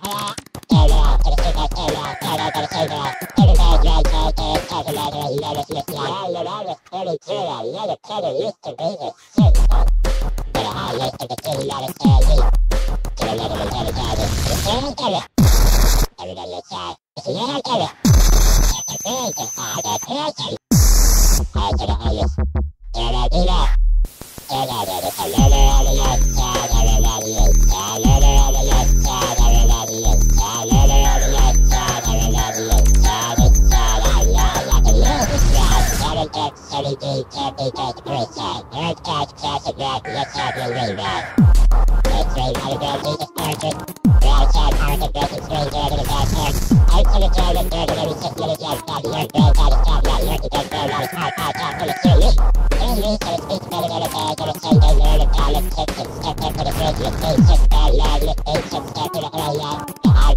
Yeah. Aí, tira aí. everything happens for the first time. Let's catch classic rock, let's. Let's raid underground it every six not working, don't burn out. It's hard, hard, so to. to send a word of dollar the bridge. Let's lose, six bad lag, let's six step in a row, yeah. The hard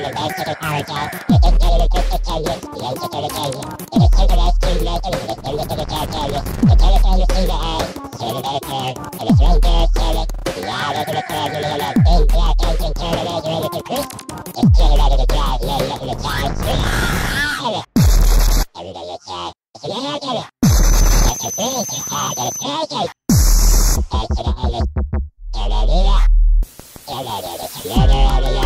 the banks, little power down. It's a little bit time, yes, the answer to the game. It is synchronized. Yeah, yeah, yeah.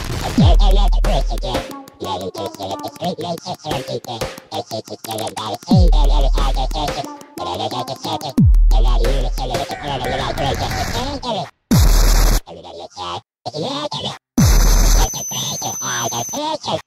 Don't let the bridge again. Let him just sit at the street, no chips or anything. They say chicks don't even bother see, they never hard, they're. But I don't get something. They're not even a killer, it's a problem, you're not great, just a killer. Everybody looks hard, it's a little killer. Take the bridge, you're hard, they're so